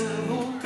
invisible